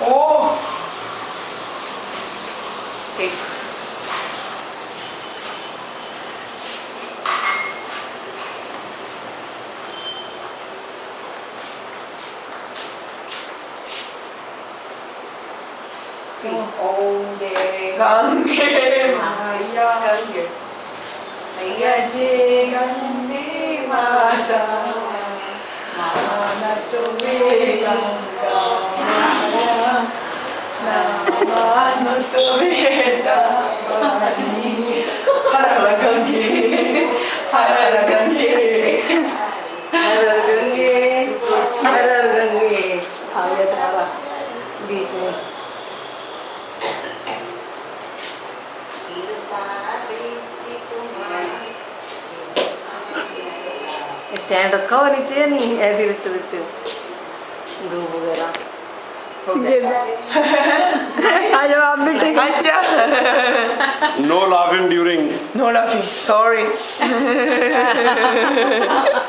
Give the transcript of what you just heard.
ओ गंगे मैया गंगे मैया जी गंगे माता माना बीच में स्टैंड रखा हुआ नीचे नहीं ऐसे रखते रखते धूप वगैरह laughing during. No laughing sorry